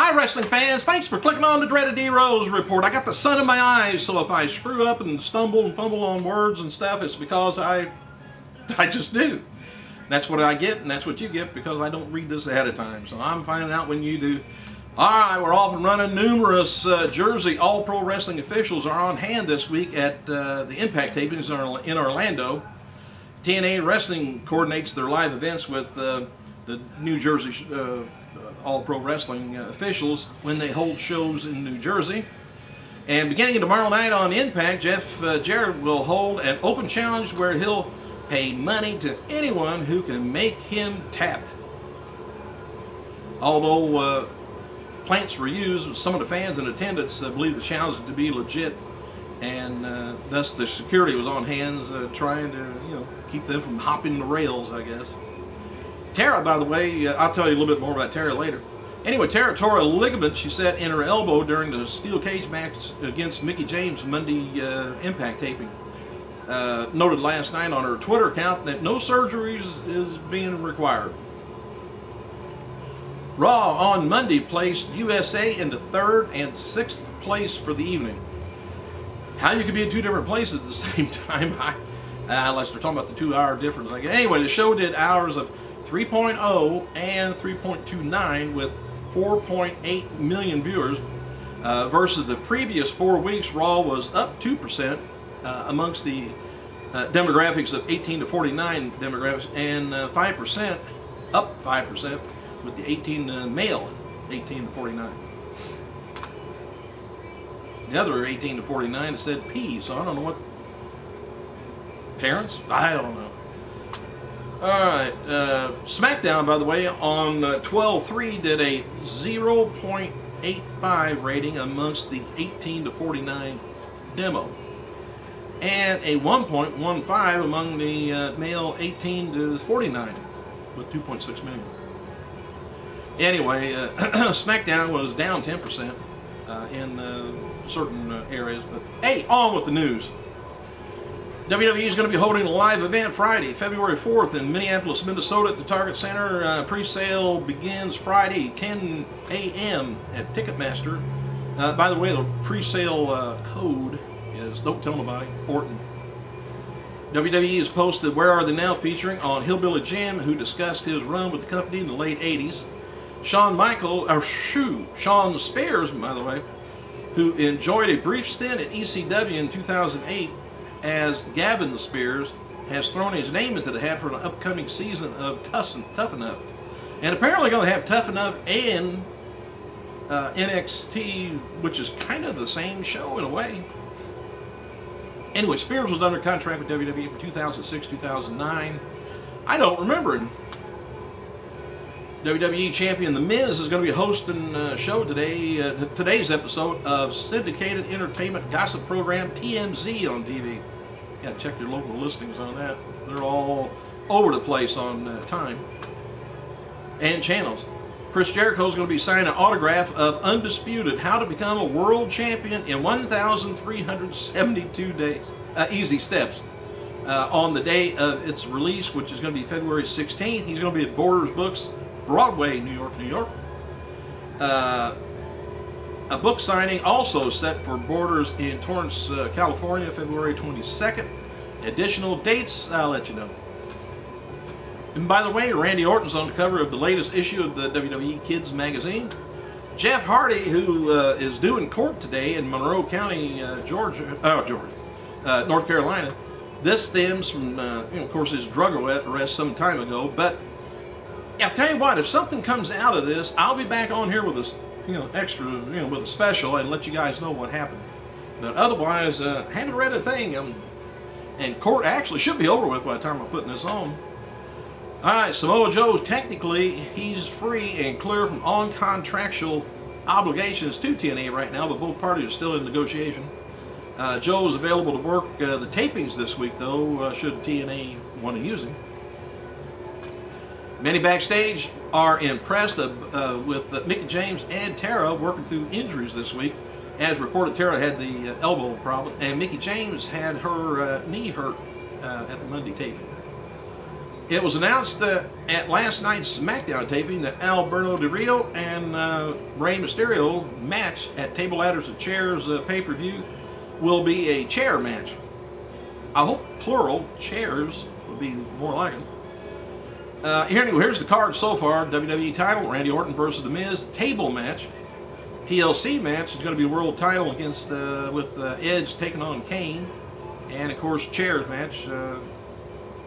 Hi, wrestling fans. Thanks for clicking on the Dreaded D Rose report. I got the sun in my eyes, so if I screw up and stumble and fumble on words and stuff, it's because I, I just do. That's what I get, and that's what you get because I don't read this ahead of time. So I'm finding out when you do. All right, we're off and running. Numerous uh, Jersey All Pro Wrestling officials are on hand this week at uh, the Impact tapings in Orlando. TNA Wrestling coordinates their live events with uh, the New Jersey uh, all Pro Wrestling uh, officials when they hold shows in New Jersey. And beginning tomorrow night on Impact, Jeff uh, Jarrett will hold an open challenge where he'll pay money to anyone who can make him tap. Although uh, plants were used, some of the fans in attendance uh, believe the challenge to be legit, and uh, thus the security was on hands uh, trying to, you know, keep them from hopping the rails, I guess. Tara, by the way, uh, I'll tell you a little bit more about Tara later. Anyway, Tara tore a ligament, she said, in her elbow during the steel cage match against Mickie James Monday uh, Impact taping. Uh, noted last night on her Twitter account that no surgeries is being required. Raw on Monday placed USA into third and sixth place for the evening. How you could be in two different places at the same time, I, uh, unless they're talking about the two-hour difference. Like, anyway, the show did hours of 3.0 and 3.29 with 4.8 million viewers uh, versus the previous four weeks Raw was up 2% uh, amongst the uh, demographics of 18 to 49 demographics and 5% uh, up 5% with the 18 uh, male 18 to 49. The other 18 to 49 said P, so I don't know what. Terrence? I don't know. All right, uh, SmackDown, by the way, on 12-3 uh, did a 0.85 rating amongst the 18 to 49 demo, and a 1.15 among the uh, male 18 to 49, with 2.6 million. Anyway, uh, SmackDown was down 10% uh, in certain areas, but hey, on with the news. WWE is going to be holding a live event Friday, February 4th in Minneapolis, Minnesota at the Target Center. Uh, pre-sale begins Friday, 10 a.m. at Ticketmaster. Uh, by the way, the pre-sale uh, code is, don't tell nobody, Orton. WWE has posted Where Are They Now featuring on Hillbilly Jim, who discussed his run with the company in the late 80s. Shawn Michael, or Shoo, Shawn Spears, by the way, who enjoyed a brief stint at ECW in 2008 as Gavin Spears has thrown his name into the hat for an upcoming season of Tough, Tough Enough. And apparently going to have Tough Enough and uh, NXT, which is kind of the same show in a way. Anyway, Spears was under contract with WWE from 2006, 2009. I don't remember. WWE Champion The Miz is going to be hosting a show today, uh, today's episode of syndicated entertainment gossip program TMZ on TV. Yeah, check your local listings on that. They're all over the place on uh, time and channels. Chris Jericho is going to be signing an autograph of Undisputed How to Become a World Champion in 1,372 days. Uh, easy steps. Uh, on the day of its release, which is going to be February 16th, he's going to be at Borders Books Broadway, New York, New York. Uh, a book signing also set for Borders in Torrance, uh, California, February 22nd. Additional dates, I'll let you know. And by the way, Randy Orton's on the cover of the latest issue of the WWE Kids magazine. Jeff Hardy, who uh, is due in court today in Monroe County, uh, Georgia, oh, Georgia, uh, North Carolina. This stems from, uh, you know, of course, his drug arrest some time ago, but yeah, tell you what, if something comes out of this, I'll be back on here with a, you know, extra, you know, with a special and let you guys know what happened. But otherwise, uh, haven't read a thing. Um, and court actually should be over with by the time I'm putting this on. All right, Samoa Joe, technically, he's free and clear from all contractual obligations to TNA right now, but both parties are still in negotiation. Uh, Joe's available to work uh, the tapings this week, though, uh, should TNA want to use him. Many backstage are impressed uh, uh, with uh, Mickie James and Tara working through injuries this week. As reported, Tara had the uh, elbow problem, and Mickie James had her uh, knee hurt uh, at the Monday taping. It was announced at last night's SmackDown taping that Alberto Del Rio and Rey Mysterio match at Table Ladders and Chairs pay-per-view will be a chair match. I hope plural chairs would be more like it. Uh, here, here's the card so far: WWE title, Randy Orton versus The Miz, table match. TLC match is going to be world title against uh, with uh, Edge taking on Kane, and of course chairs match. Uh,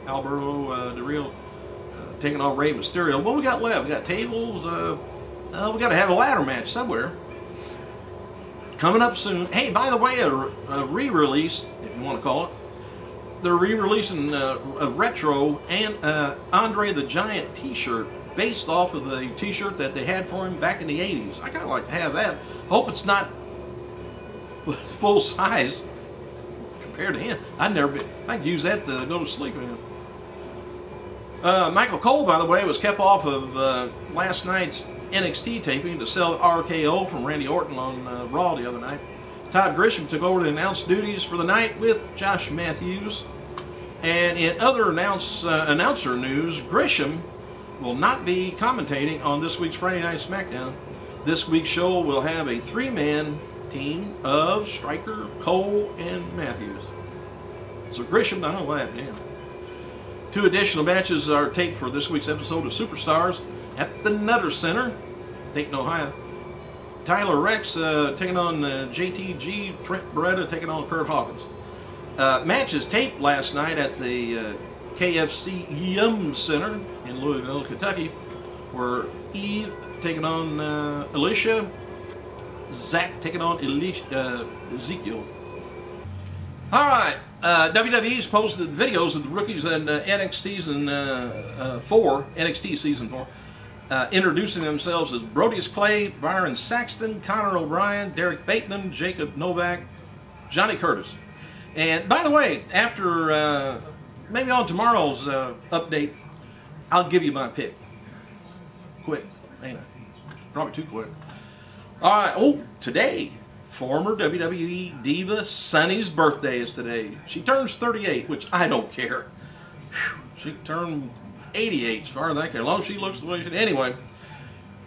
Alberto uh, Del Rio uh, taking on Rey Mysterio. What we got left? We got tables. Uh, we got to have a ladder match somewhere. Coming up soon. Hey, by the way, a, a re-release, if you want to call it. They're re-releasing uh, a retro and uh, Andre the Giant T-shirt based off of the T-shirt that they had for him back in the '80s. I kind of like to have that. Hope it's not full size compared to him. I'd never be. I'd use that to go to sleep in. Uh, Michael Cole, by the way, was kept off of uh, last night's NXT taping to sell RKO from Randy Orton on uh, Raw the other night. Todd Grisham took over the announce duties for the night with Josh Matthews. And in other announce, uh, announcer news, Grisham will not be commentating on this week's Friday Night SmackDown. This week's show will have a three-man team of Striker, Cole, and Matthews. So Grisham, I don't know that, yeah. Two additional matches are taped for this week's episode of Superstars at the Nutter Center, Dayton, Ohio. Tyler Reks uh, taking on uh, JTG, Trent Barreta taking on Kurt Hawkins. Uh, matches taped last night at the uh, KFC Yum Center in Louisville, Kentucky, where Eve taking on uh, Alicia, Zach taking on Elish, uh, Ezekiel. All right, WWE's posted videos of the rookies in NXT season four, NXT season four, uh, introducing themselves as Brodus Clay, Byron Saxton, Conor O'Brian, Derrick Bateman, Jacob Novak, Johnny Curtis. And by the way, after uh, maybe on tomorrow's update, I'll give you my pick. Quick, ain't I? Probably too quick. All right. Oh, today former WWE diva Sunny's birthday is today. She turns 38, which I don't care. She turned 88 as far as I care. As long as she looks the way she did. Anyway,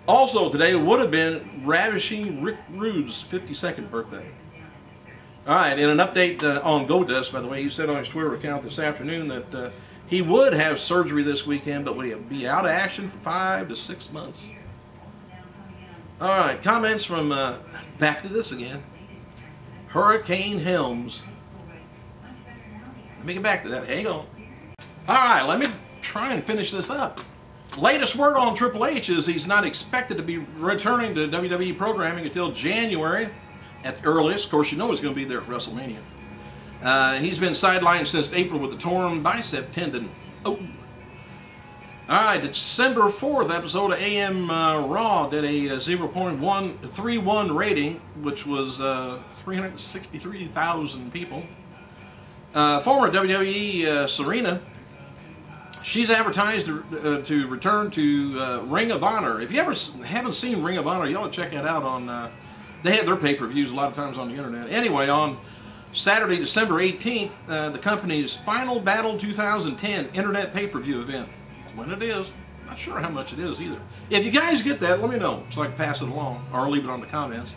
also today would have been Ravishing Rick Rude's 52nd birthday. All right, in an update uh, on Goldust, by the way, he said on his Twitter account this afternoon that uh, he would have surgery this weekend, but would be out of action for five to six months. All right, comments from uh, back to this again. Hurricane Helms. Let me get back to that. Hang on. All right, let me try and finish this up. Latest word on Triple H is he's not expected to be returning to WWE programming until January at the earliest. Of course, you know he's going to be there at WrestleMania. Uh, he's been sidelined since April with a torn bicep tendon. Oh. All right, December 4th episode of AM uh, Raw did a, a 0.131 rating, which was uh, 363,000 people. Uh, former WWE uh, Serena, she's advertised to, uh, to return to uh, Ring of Honor. If you ever haven't seen Ring of Honor, you ought to check that out on. they have their pay-per-views a lot of times on the internet. Anyway, on Saturday, December 18th, the company's Final Battle 2010 internet pay-per-view event when it is. Not sure how much it is either. If you guys get that, let me know so I can pass it along or leave it on the comments.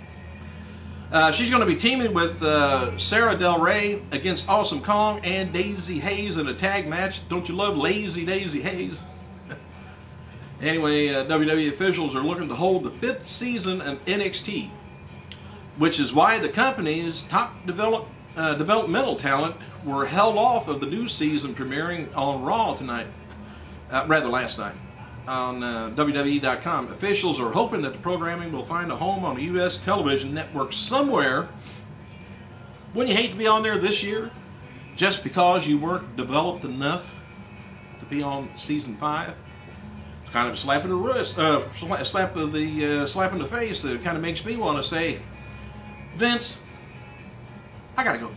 Uh, she's going to be teaming with uh, Sara Del Rey against Awesome Kong and Daizee Haze in a tag match. Don't you love lazy Daizee Haze? anyway, uh, WWE officials are looking to hold the fifth season of NXT, which is why the company's top develop, uh, developmental talent were held off of the new season premiering on Raw tonight uh, rather last night on uh, WWE.com. Officials are hoping that the programming will find a home on a U.S. television network somewhere. Wouldn't you hate to be on there this year just because you weren't developed enough to be on season five? It's kind of a slap in the wrist, uh, slap of the uh, slap in the face. It kind of makes me want to say, Vince, I gotta go.